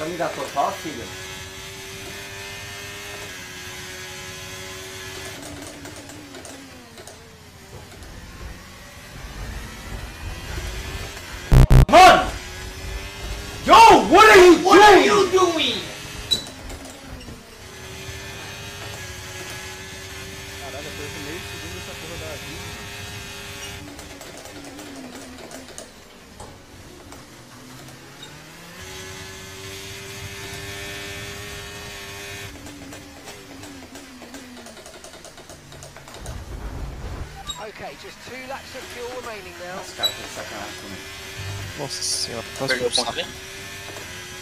Então me dá total, filha. Mano! Yo, what are you What are doing? you doing? Caralho, eu perco meio segundo essa porra da vida. Okay, just two laps of fuel remaining now. That's got to be second half, Lost, yeah, first